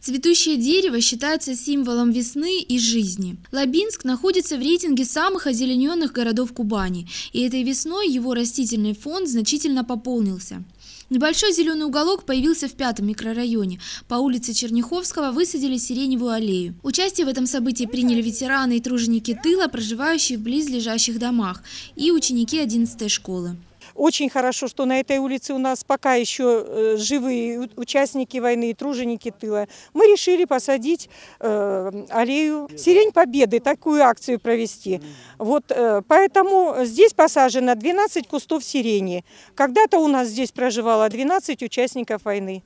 Цветущее дерево считается символом весны и жизни. Лабинск находится в рейтинге самых озелененных городов Кубани, и этой весной его растительный фонд значительно пополнился. Небольшой зеленый уголок появился в пятом микрорайоне. По улице Черняховского высадили сиреневую аллею. Участие в этом событии приняли ветераны и труженики тыла, проживающие в близлежащих домах, и ученики 11 школы. Очень хорошо, что на этой улице у нас пока еще э, живые участники войны, труженики тыла. Мы решили посадить э, аллею «Сирень Победы», такую акцию провести. Вот, э, поэтому здесь посажено 12 кустов сирени. Когда-то у нас здесь проживало 12 участников войны.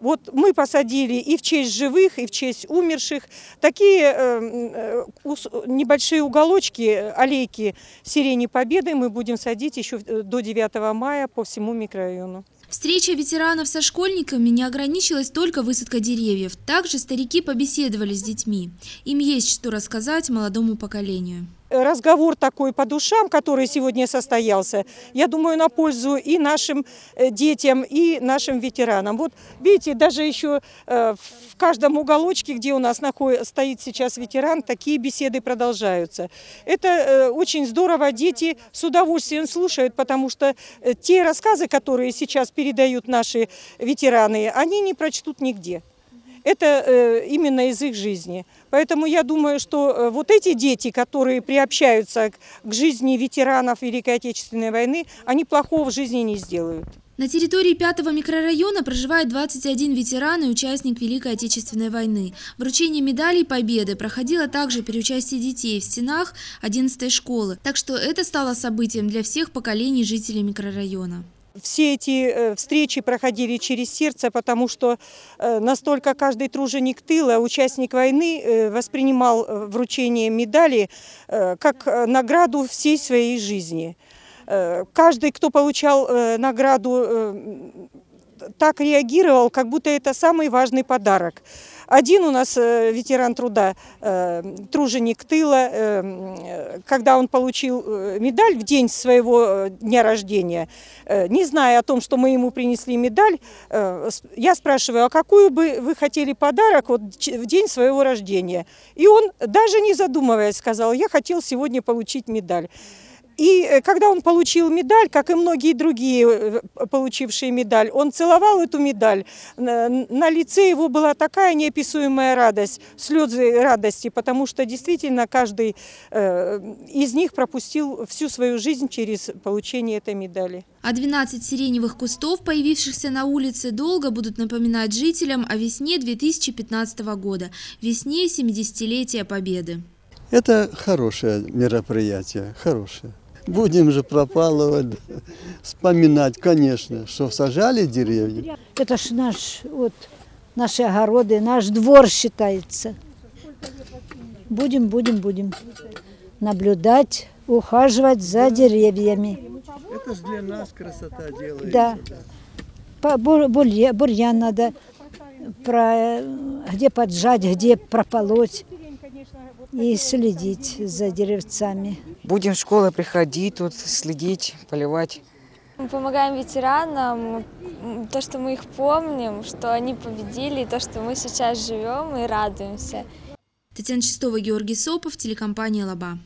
Вот мы посадили и в честь живых, и в честь умерших такие э, э, небольшие уголочки, аллейки сирени Победы мы будем садить еще до 9 мая по всему микрорайону. Встреча ветеранов со школьниками не ограничилась только высадкой деревьев. Также старики побеседовали с детьми. Им есть что рассказать молодому поколению разговор такой по душам, который сегодня состоялся, я думаю, на пользу и нашим э, детям, и нашим ветеранам. Вот видите, даже еще э, в каждом уголочке, где у нас стоит сейчас ветеран, такие беседы продолжаются. Это э, очень здорово, дети с удовольствием слушают, потому что те рассказы, которые сейчас передают наши ветераны, они не прочтут нигде это э, именно из их жизни. Поэтому я думаю, что э, вот эти дети, которые приобщаются к жизни ветеранов Великой Отечественной войны, они плохого в жизни не сделают. На территории пятого микрорайона проживает 21 ветеран и участник Великой Отечественной войны. Вручение медалей Победы проходило также при участии детей в стенах 11 школы. Так что это стало событием для всех поколений жителей микрорайона все эти э, встречи проходили через сердце, потому что э, настолько каждый труженик тыла, участник войны, э, воспринимал вручение медали как награду всей своей жизни. Каждый, кто получал награду, так реагировал, как будто это самый важный подарок. Один у нас э, ветеран труда, э, труженик тыла, э, когда он получил медаль в день своего дня рождения, не зная о том, что мы ему принесли медаль, я спрашиваю, а какую бы вы хотели подарок вот в день своего рождения? И он, даже не задумываясь, сказал, я хотел сегодня получить медаль. И э, когда он получил медаль, как и многие другие, э, получившие медаль, он целовал эту медаль. На лице его была такая неописуемая радость, слезы радости, потому что действительно каждый э, из них пропустил всю свою жизнь через получение этой медали. А 12 сиреневых кустов, появившихся на улице, долго будут напоминать жителям о весне 2015 года, весне 70-летия Победы. Это хорошее мероприятие, хорошее. Будем же пропалывать, вспоминать, конечно, что сажали деревья. Это ж наш, вот, наши огороды, наш двор считается. Будем, будем, будем наблюдать, ухаживать за деревьями. Это же для нас красота делается. Да. По, бурьян надо, про, где поджать, где прополоть и следить за деревцами. Будем в школу приходить, тут следить, поливать. Мы помогаем ветеранам, то, что мы их помним, что они победили, и то, что мы сейчас живем и радуемся. Татьяна Шестова, Георгий Сопов, телекомпания «Лаба».